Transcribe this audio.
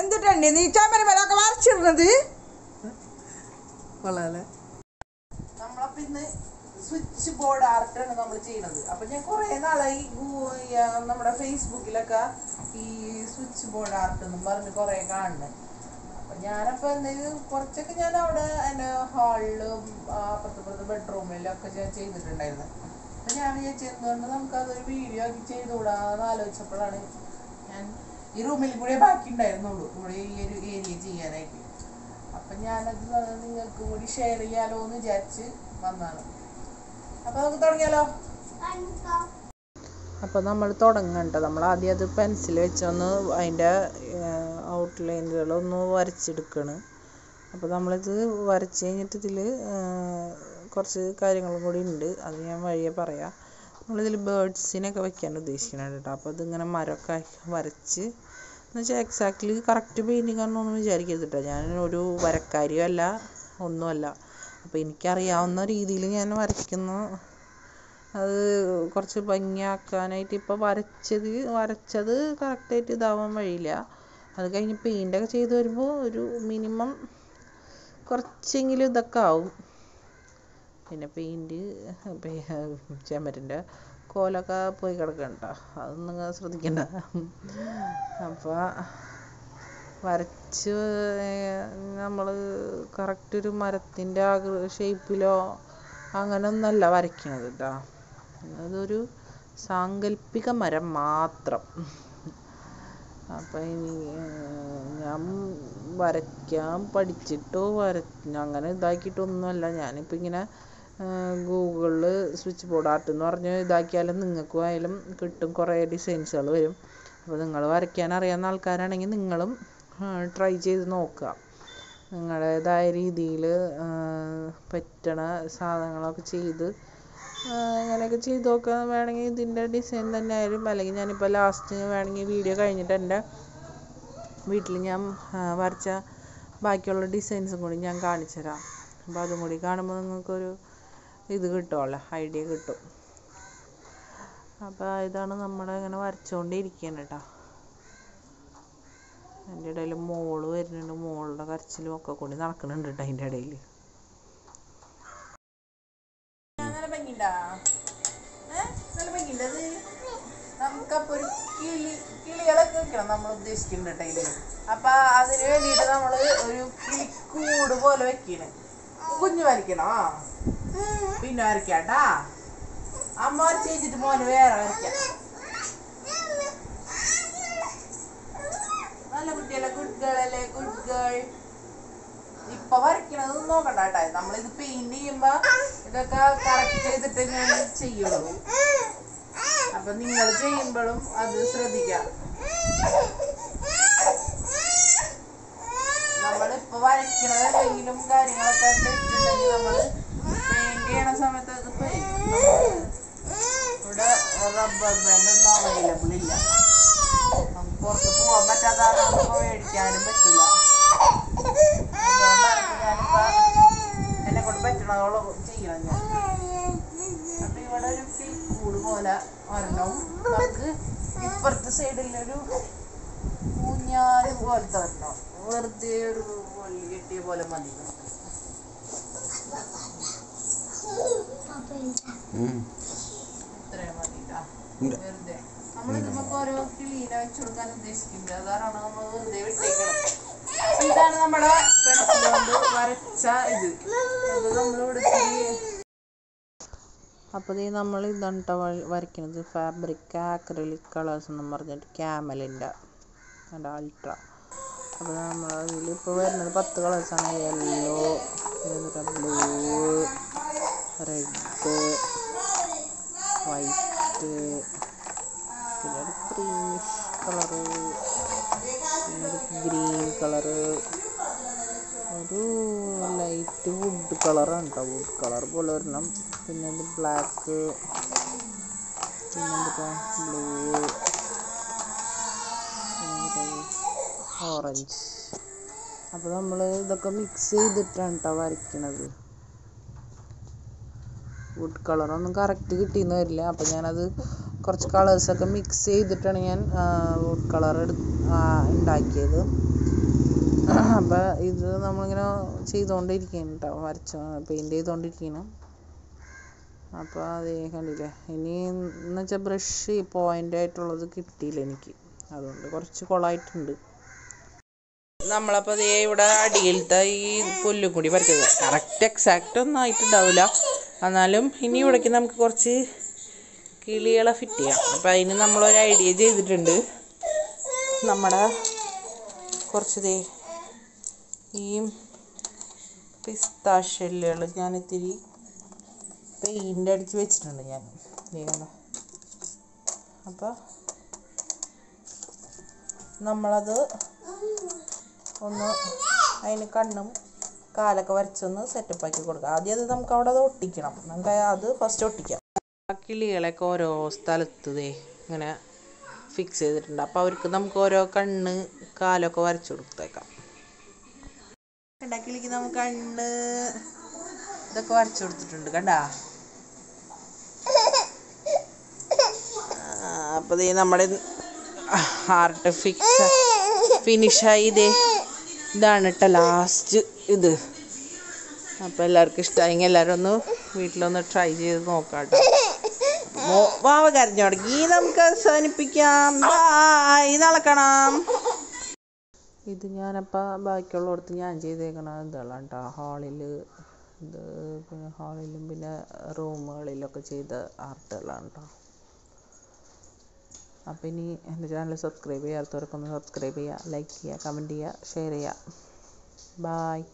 എന്തിട്ടുണ്ട്? നീ ചമരമലൊക്കെ വരച്ചിരുന്നത് കൊള്ളാലെ. നമ്മളപ്പോ ഇന്ന് സ്വിച്ച് ബോർഡ് ആർട്ടാണ് നമ്മൾ ചെയ്യണത്. അപ്പൊ ഞാൻ കുറെ നാളായി നമ്മുടെ ഫേസ്ബുക്കിലൊക്കെ ഈ സ്വിച്ച് ബോർഡ് ആർട്ട് എന്നും പറഞ്ഞ് കുറെ കാണുന്നത് അപ്പൊ ഞാനപ്പോ എന്തെങ്കിലും കുറച്ചൊക്കെ ഞാൻ അവിടെ എന്റെ ഹാളിലും അപ്പുറത്തെ ബെഡ്റൂമിലൊക്കെ ഞാൻ ചെയ്തിട്ടുണ്ടായിരുന്നു. അപ്പൊ ഞാൻ വിചാരിച്ചെന്തുകൊണ്ട് നമുക്ക് അതൊരു വീഡിയോ ആക്കി ചെയ്തുകൂടാന്ന് ആലോചിച്ചപ്പോഴാണ് ഞാൻ ഈ റൂമിൽ കൂടെ ബാക്കി ഉണ്ടായിരുന്നുള്ളൂ ഇവിടെ ഈ ഒരു ഏരിയ ചെയ്യാനായിട്ട്. അപ്പൊ ഞാനത് നിങ്ങൾക്ക് കൂടി ഷെയർ ചെയ്യാലോ എന്ന് വിചാരിച്ച് വന്നാണ് അപ്പൊ നമുക്ക് തുടങ്ങിയാലോ? അപ്പോൾ നമ്മൾ തുടങ്ങണ്ട നമ്മൾ ആദ്യം അത് പെൻസിൽ വെച്ചൊന്ന് അതിന്റെ ഔട്ട്ലൈനുകളൊന്ന് വരച്ചെടുക്കണ്. അപ്പോൾ നമ്മളിത് വരച്ച് കഴിഞ്ഞിട്ട് ഇതിൽ കുറച്ച് കാര്യങ്ങളും കൂടി ഉണ്ട്. അത് ഞാൻ വഴിയെ പറയാം. നമ്മളിതിൽ ബേർഡ്സിനൊക്കെ വെക്കാൻ ഉദ്ദേശിക്കുന്നുണ്ട് കേട്ടോ. അപ്പോൾ ഇതിങ്ങനെ മരമൊക്കെ വരച്ച് എന്ന് വെച്ചാൽ എക്സാക്ട്ലി കറക്റ്റ് പെയിന്റിങ് ആണെന്നൊന്നും വിചാരിക്കരുത് കേട്ടോ ഞാൻ ഒരു വരക്കാരിയും അല്ല ഒന്നുമല്ല അപ്പോൾ എനിക്കറിയാവുന്ന രീതിയിൽ ഞാൻ വരയ്ക്കുന്നു. അത് കുറച്ച് ഭംഗിയാക്കാനായിട്ട് ഇപ്പോൾ വരച്ചത് വരച്ചത് കറക്റ്റായിട്ട് ഇതാവാൻ വഴിയില്ല. അത് കഴിഞ്ഞ് പെയിന്റൊക്കെ ചെയ്ത് വരുമ്പോൾ ഒരു മിനിമം കുറച്ചെങ്കിലും ഇതൊക്കെ ആവും. പിന്നെ പെയിന്റ് ചുമരിന്റെ കോലൊക്കെ പോയി കിടക്കണ്ട അതൊന്നും നിങ്ങൾ ശ്രദ്ധിക്കണ്ട. അപ്പോൾ വരച്ച് നമ്മൾ കറക്റ്റ് ഒരു മരത്തിന്റെ ആകൃ ഷേപ്പിലോ അങ്ങനെ ഒന്നല്ല വരയ്ക്കണത് കേട്ടോ അതൊരു സാങ്കല്പിക മരം മാത്രം. അപ്പം ഇനി ഞാൻ വരയ്ക്കാൻ പഠിച്ചിട്ടോ വര അങ്ങനെ ഇതാക്കിയിട്ടൊന്നുമല്ല. ഞാനിപ്പോൾ ഇങ്ങനെ ഗൂഗിളിൽ സ്വിച്ച് ബോർഡ് ആർട്ട് എന്ന് പറഞ്ഞ് ഇതാക്കിയാലും നിങ്ങൾക്കും ആയാലും കിട്ടും കുറേ ഡിസൈൻസുകൾ വരും. അപ്പോൾ നിങ്ങൾ വരയ്ക്കാൻ അറിയാവുന്ന ആൾക്കാരാണെങ്കിൽ നിങ്ങളും ട്രൈ ചെയ്ത് നോക്കുക. നിങ്ങളുടേതായ രീതിയിൽ പറ്റണ സാധനങ്ങളൊക്കെ ചെയ്ത് അങ്ങനെയൊക്കെ ചെയ്ത് നോക്കുക. വേണമെങ്കിൽ ഇതിന്റെ ഡിസൈൻ തന്നെ ആയാലും അല്ലെങ്കിൽ ഞാനിപ്പോൾ ലാസ്റ്റ് വേണമെങ്കിൽ വീഡിയോ കഴിഞ്ഞിട്ട് എന്റെ വീട്ടിൽ ഞാൻ വരച്ച ബാക്കിയുള്ള ഡിസൈൻസും കൂടി ഞാൻ കാണിച്ചു തരാം അപ്പോൾ അതും കൂടി കാണുമ്പോൾ നിങ്ങൾക്കൊരു ഇത് കിട്ടുമല്ലോ ഐഡിയ കിട്ടും. അപ്പോൾ ഇതാണ് നമ്മൾ ഇങ്ങനെ വരച്ചുകൊണ്ടിരിക്കുകയാണ് കേട്ടോ അതിന്റെ ഇടയിൽ മോൾ വരുന്നുണ്ട് മോളുടെ കരച്ചിലും ഒക്കെ കൂടി നടക്കുന്നുണ്ട് കേട്ടോ അതിന്റെ ഇടയിൽ. ഒരു കിളി നമ്മൾ ഉദ്ദേശിക്കുന്നുണ്ട് അപ്പം അതിന് വേണ്ടിയിട്ട് നമ്മൾ ഒരു കിളിക്കൂട് പോലെ വെക്കണം കുഞ്ഞു വരയ്ക്കണം ആ. പിന്നെ വരയ്ക്കാട്ടാ. അമ്മ വരച്ച് വെച്ചിട്ട് മോന് വേറെ വരയ്ക്കാം. നല്ല കുട്ടിയല്ലേ ഗുഡ് ഗേൾ അല്ലേ ഗുഡ് ഗേൾ ഇപ്പൊ വരയ്ക്കണത് നോക്കണ്ട കേട്ടോ നമ്മളിത് പെയിന്റ് ചെയ്യുമ്പോ ഇതൊക്കെ കറക്റ്റ് ചെയ്തിട്ട് ഞാൻ ചെയ്യുള്ളൂ. അപ്പൊ നിങ്ങൾ ചെയ്യുമ്പോഴും അത് ശ്രദ്ധിക്കാം. നമ്മളിപ്പോ വരയ്ക്കണത് എന്തെങ്കിലും കാര്യങ്ങളൊക്കെ നമ്മൾ ചെയ്യണ സമയത്ത് ഇപ്പൊ ഇവിടെ റബ്ബർ ബാൻഡ് ഒന്നും അവൈലബിൾ ഇല്ല. പുറത്ത് പോകാൻ പറ്റാത്തതാണ് നമുക്ക് മേടിക്കാനും പറ്റില്ല എന്നെ കൊണ്ട് പറ്റണതോളം ചെയ്യണം ഞാൻ. അപ്പൊ ഇവിടെ ഒരു പോലെ ഒരെണ്ണം. നമുക്ക് ഇപ്പുറത്തെ സൈഡിലൊരു ഊഞ്ഞാൽ പോലത്തെ ഒരെണ്ണം. വെറുതെ ഒരു വള്ളി കെട്ടിയ പോലെ മതി നമുക്ക്. ഇത്രയും മതി ട്ടാ. വെറുതെ നമ്മൾ നമുക്ക് ഓരോ ക്ലീന വെച്ച് കൊടുക്കാൻ ഉദ്ദേശിക്കുന്നത് അതാണ് നമ്മൾ വെറുതെ വിട്ടേക്കണം ഇതാണ് നമ്മുടെ പെൻസിൽ കൊണ്ട് വരച്ച ഇത്. അത് നമ്മളിവിടെ അപ്പോൾ ഈ നമ്മൾ ഇതാണ് ട്ടോ വരയ്ക്കുന്നത് ഫാബ്രിക് ആക്രലിക് കളേഴ്സ് എന്നും പറഞ്ഞിട്ട് ക്യാമലിന്റെ അതിന്റെ അൾട്ര അപ്പോൾ നമ്മൾ ഇതിലിപ്പോൾ വരുന്നത് പത്ത് കളേഴ്സാണ് യെല്ലോ ബ്ലൂ റെഡ് വൈറ്റ് പിന്നെ ഒരു ക്രീമിഷ് കളറ് പിന്നെ ഒരു ഗ്രീൻ കളറ് ഒരു ലൈറ്റ് വുഡ് കളറാണ് കേട്ടോ വുഡ് കളർ പോലെ ഒരെണ്ണം പിന്നെ ഒരു ബ്ലാക്ക് പിന്നെ എന്തൊക്കെ ബ്ലൂ ഓറഞ്ച് അപ്പോൾ നമ്മൾ ഇതൊക്കെ മിക്സ് ചെയ്തിട്ടാണ് കേട്ടോ വരയ്ക്കണത്. വുഡ് കളറൊന്നും കറക്റ്റ് കിട്ടിയെന്ന് വരില്ല. അപ്പോൾ ഞാനത് കുറച്ച് കളേഴ്സൊക്കെ മിക്സ് ചെയ്തിട്ടാണ് ഞാൻ വുഡ് കളർ ഉണ്ടാക്കിയത് അപ്പോൾ ഇത് നമ്മളിങ്ങനെ ചെയ്തുകൊണ്ടിരിക്കണം കേട്ടോ വരച്ച് പെയിന്റ് ചെയ്തുകൊണ്ടിരിക്കണം അപ്പോൾ അത് കണ്ടില്ലേ? ഇനി എന്ന് വെച്ചാൽ ബ്രഷ് പോയിന്റ് ആയിട്ടുള്ളത് കിട്ടിയില്ല എനിക്ക്. അതുകൊണ്ട് കുറച്ച് കുളമായിട്ടുണ്ട് നമ്മളപ്പോൾ ദേ ഇവിടെ അടിയിലത്തെ ഈ പുല്ലും കൂടി പറിച്ചത്. കറക്റ്റ് എക്സാക്റ്റ് ഒന്നും ആയിട്ടുണ്ടാവില്ല എന്നാലും ഇനി ഇവിടേക്ക് നമുക്ക് കുറച്ച് കിളികളെ ഫിറ്റ് ചെയ്യാം. അപ്പം അതിന് നമ്മളൊരു ഐഡിയ ചെയ്തിട്ടുണ്ട്. നമ്മുടെ കുറച്ച് ദേ ഈ പിസ്താഷ്യല്ലുകൾ ഞാൻ ഇത്തിരി പെയിന്റ് അടിച്ച് വെച്ചിട്ടുണ്ട് ഞാൻ. അപ്പോൾ നമ്മളത് ഒന്ന് അതിന് കണ്ണും കാലൊക്കെ വരച്ചൊന്ന് സെറ്റപ്പ് ആക്കി കൊടുക്കുക ആദ്യം അത് നമുക്ക് അവിടെ അത് ഒട്ടിക്കണം. നമുക്ക് അത് ഫസ്റ്റ് ഒട്ടിക്കാം. കിളികളൊക്കെ ഓരോ സ്ഥലത്ത് ഇങ്ങനെ ഫിക്സ് ചെയ്തിട്ടുണ്ട്. അപ്പോൾ അവർക്ക് നമുക്ക് ഓരോ കണ്ണ് കാലൊക്കെ വരച്ചു കൊടുത്തേക്കാം. കണ്ട കിളിക്ക് നമുക്ക് കണ്ണ് ഇതൊക്കെ വരച്ചു കൊടുത്തിട്ടുണ്ട്. കണ്ടാ? അപ്പോൾ ദേ നമ്മുടെ ഹാർട്ട് ഫിക്സ് ഫിനിഷായി ഇതേ ഇതാണ് കേട്ടോ ലാസ്റ്റ് ഇത്. അപ്പോൾ എല്ലാവർക്കും ഇഷ്ടമായെങ്കിൽ എല്ലാവരും ഒന്ന് വീട്ടിലൊന്ന് ട്രൈ ചെയ്ത് നോക്കാം വാവ കരഞ്ഞു തുടങ്ങി. നമുക്ക് അവസാനിപ്പിക്കാം. ബായ് നടക്കണം ഇത് ഞാനപ്പോൾ ബാക്കിയുള്ളിടത്ത് ഞാൻ ചെയ്തേക്കണ ഇതാണ് കേട്ടോ ഹാളിൽ ഇത് പിന്നെ ഹാളിലും പിന്നെ റൂമുകളിലൊക്കെ ചെയ്ത ആർട്ടുകളാണ് കേട്ടോ അപ്പോൾ ഇനി എന്റെ ചാനൽ സബ്സ്ക്രൈബ് ചെയ്യാത്തവർക്കൊന്ന് സബ്സ്ക്രൈബ് ചെയ്യുക ലൈക്ക് ചെയ്യുക കമന്റ് ചെയ്യുക ഷെയർ ചെയ്യുക. ബായ്